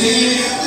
see